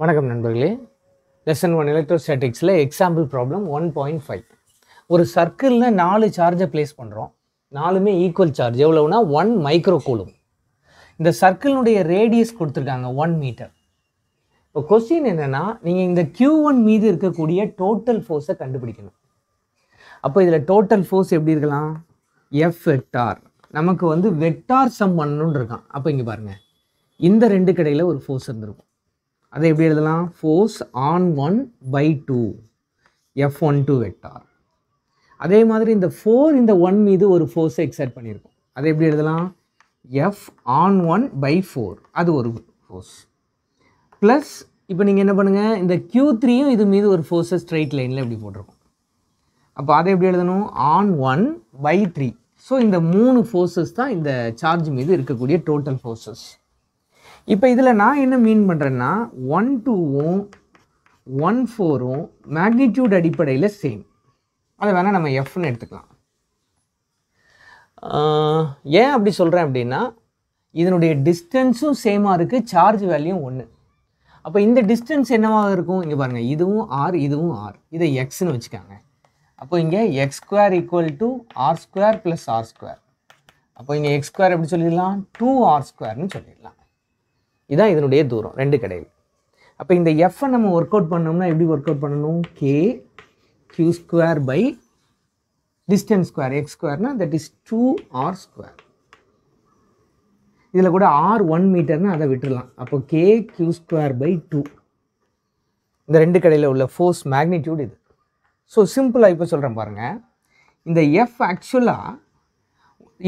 வணக்கம் நண்பர்களே. Lesson one எலக்ட்ரோஸ்டாட்டிக்ஸில் example problem one point five ஒரு சர்க்கிளில் நாலு சார்ஜை ப்ளேஸ் பண்ணுறோம் நாலுமே ஈக்குவல் சார்ஜ் எவ்வளவுனா ஒன் மைக்ரோ கூலும் இந்த சர்க்கிளினுடைய ரேடியஸ் கொடுத்துருக்காங்க ஒன் மீட்டர் இப்போ கொஸ்டின் என்னென்னா நீங்கள் இந்த கியூ ஒன் மீது இருக்கக்கூடிய டோட்டல் ஃபோர்ஸை கண்டுபிடிக்கணும். அப்போ இதில் டோட்டல் ஃபோர்ஸ் எப்படி இருக்கலாம்? எஃப் வெக்டார் நமக்கு வந்து வெக்டார் சம் பண்ணணுன்னு இருக்கான். அப்போ இங்கே பாருங்கள் இந்த ரெண்டு கடையில் ஒரு ஃபோர்ஸ் இருந்திருக்கும். அதை எப்படி எழுதலாம்? Force on one by two F one two vector அதே மாதிரி இந்த ஃபோர் இந்த ஒன் மீது ஒரு ஃபோர்ஸை எக்ஸைட் பண்ணியிருக்கோம். அதை எப்படி எழுதலாம்? F on one by four அது ஒரு ஃபோர்ஸ் ப்ளஸ் இப்போ நீங்கள் என்ன பண்ணுங்கள் இந்த க்யூ த்ரீயும் இது மீது ஒரு ஃபோர்ஸை ஸ்ட்ரெயிட் லைனில் இப்படி போட்டிருக்கோம். அப்போ அதை எப்படி எழுதணும்? On one by three so இந்த மூணு ஃபோர்ஸஸ் தான் இந்த சார்ஜ் மீது இருக்கக்கூடிய டோட்டல் ஃபோர்ஸஸ் இப்போ இதில் நான் என்ன மீன் பண்ணுறேன்னா ஒன் டூவும் ஒன் ஃபோரும் மேக்னிடியூட் அடிப்படையில் சேம் அதை வேணால் நம்ம எஃப்னு எடுத்துக்கலாம். ஏன் அப்படி சொல்கிறேன் அப்படின்னா இதனுடைய டிஸ்டன்ஸும் சேமாக இருக்குது சார்ஜ் வேல்யூம் ஒன்று அப்போ இந்த டிஸ்டன்ஸ் என்னவாக இருக்கும்? இங்கே பாருங்கள் இதுவும் ஆர் இதுவும் ஆர் இதை எக்ஸ்னு வச்சுக்காங்க. அப்போ இங்கே X square equal to R square plus R square அப்போ இங்கே எக்ஸ் ஸ்கொயர் எப்படி சொல்லிடலாம்? டூ ஆர் ஸ்கொயர்னு சொல்லிடலாம். இதுதான் இதனுடைய தூரம் ரெண்டு கடையில். அப்போ இந்த எஃப்ஐ நம்ம ஒர்க் அவுட் பண்ணோம்னா எப்படி ஒர்க் அவுட் பண்ணணும் K Q square by distance square X ஸ்கொயர்னா that is two R square இதில் கூட ஆர் ஒன் மீட்டர்னு அதை விட்டுடலாம் அப்போ K Q square by two இந்த ரெண்டு கடையில் உள்ள ஃபோர்ஸ் மேக்னிடியூட் இது. ஸோ சிம்பிளாக இப்போ சொல்கிறேன் பாருங்கள் இந்த எஃப் ஆக்சுவலாக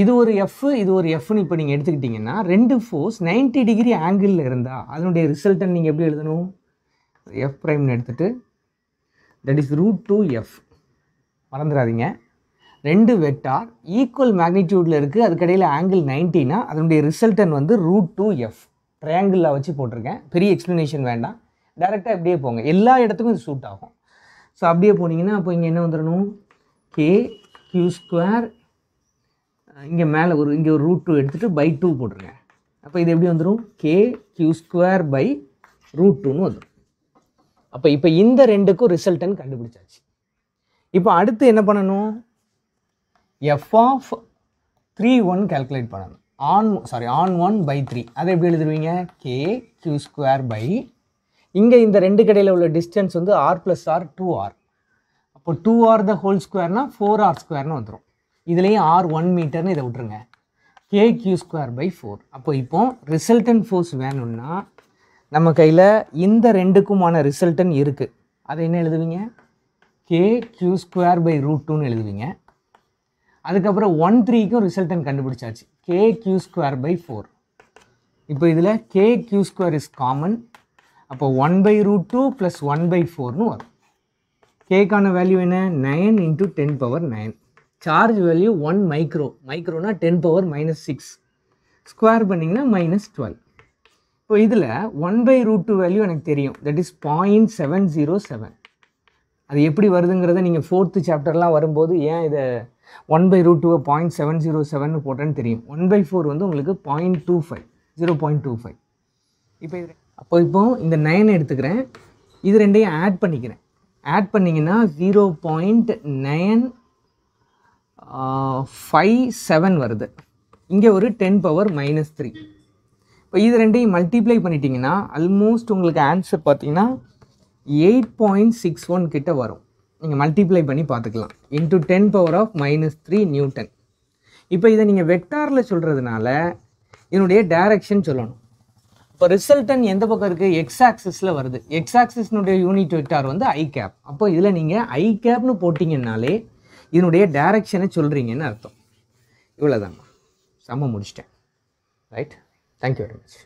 இது ஒரு எஃப் இது ஒரு எஃப்னு இப்போ நீங்கள் எடுத்துக்கிட்டிங்கன்னா ரெண்டு ஃபோர்ஸ் 90 டிகிரி ஆங்கிளில் இருந்தால் அதனுடைய ரிசல்ட்டை நீங்கள் எப்படி எழுதணும்? எஃப் ப்ரைம்னு எடுத்துகிட்டு that is root two F மறந்துடாதீங்க. ரெண்டு வெட்டார் ஈக்குவல் மேக்னிடியூடில் இருக்குது அதுக்கடையில் ஆங்கிள் நைன்ட்டினா அதனுடைய ரிசல்டன் வந்து ரூட் டூ எஃப் ட்ரையாங்கிளில் வச்சு போட்டிருக்கேன். பெரிய எக்ஸ்ப்ளனேஷன் வேண்டாம். டேரெக்டாக இப்படியே போங்க. எல்லா இடத்துக்கும் இது சூட் ஆகும். ஸோ அப்படியே போனீங்கன்னா அப்போ இங்கே என்ன வந்துடணும்? கே கியூ ஸ்கொயர் இங்கே மேலே ஒரு இங்கே ஒரு ரூட் டூ எடுத்துகிட்டு பை டூ போட்டுருங்க. அப்போ இது எப்படி வந்துடும் K Q square by root டூன்னு வந்துடும் அப்போ இப்போ இந்த ரெண்டுக்கும் ரிசல்ட்டுன்னு கண்டுபிடிச்சாச்சு. இப்போ அடுத்து என்ன பண்ணணும்? F of three one calculate பண்ணணும். On sorry on one by three அதை எப்படி எழுதுருவீங்க? கே கியூ ஸ்கொயர் பை இங்கே இந்த ரெண்டு கடையில் உள்ள டிஸ்டன்ஸ் வந்து R plus R two R அப்போ டூ ஆர் த ஹோல் ஸ்கொயர்னா ஃபோர் ஆர் ஸ்கொயர்னு வந்துடும் இதுலேயும் ஆர் ஒன் மீட்டர்னு இதை விட்ருங்க K Q square by four அப்போ இப்போ ரிசல்டன் ஃபோர்ஸ் வேணும்னா நம்ம கையில் இந்த ரெண்டுக்குமான ரிசல்டன் இருக்குது அதை என்ன எழுதுவீங்க? K Q square by root டூன்னு எழுதுவீங்க. அதுக்கப்புறம் ஒன் த்ரீக்கும் ரிசல்டன் கண்டுபிடிச்சாச்சு. K Q square by four இப்போ இதில் K Q square is common அப்போ one by root two plus one by ஃபோர்னு வரும். கேக்கான வேல்யூ என்ன? Nine into ten power nine charge value one micro மைக்ரோனா ten power minus six square பண்ணிங்கன்னா minus twelve இப்போ இதில் one by root two value எனக்கு தெரியும். That is point seven zero seven அது எப்படி வருதுங்கிறத நீங்கள் ஃபோர்த்து சாப்டர்லாம் வரும்போது ஏன் இதை ஒன் பை ரூட் டூவை பாயிண்ட் செவன் ஜீரோ செவன் போட்டேன்னு தெரியும். ஒன் பை ஃபோர் வந்து உங்களுக்கு point two five zero point two five இப்போ இது அப்போ இப்போ இந்த நைன் எடுத்துக்கிறேன். இது ரெண்டையும் ஆட் பண்ணிக்கிறேன். ஆட் பண்ணிங்கன்னா zero point nine five seven வருது. இங்கே ஒரு டென் பவர் மைனஸ் த்ரீ இப்போ இது ரெண்டையும் மல்டிப்ளை பண்ணிட்டீங்கன்னா ஆல்மோஸ்ட் உங்களுக்கு ஆன்சர் பார்த்தீங்கன்னா எயிட் பாயிண்ட் சிக்ஸ் ஒன் கிட்ட வரும். நீங்கள் மல்டிப்ளை பண்ணி பார்த்துக்கலாம். Into ten power of minus three newton இப்போ இதை நீங்கள் வெக்டாரில் சொல்கிறதுனால இதனுடைய டைரக்ஷன் சொல்லணும். இப்போ ரிசல்டன் எந்த பக்கம் இருக்குது எக்ஸ் ஆக்சிஸில் வருது. எக்ஸ் ஆக்சிஸ்னுடைய யூனிட் வெக்டார் வந்து ஐ கேப் அப்போ இதில் நீங்கள் ஐ கேப்னு போட்டிங்கன்னாலே இதனுடைய டைரக்ஷனை சொல்கிறீங்கன்னு அர்த்தம். இவ்வளோதாங்க செம்ம முடிச்சிட்டேன். Right thank you very much